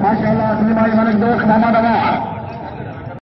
Maşallah, bizim hayvanın doğu kınama da.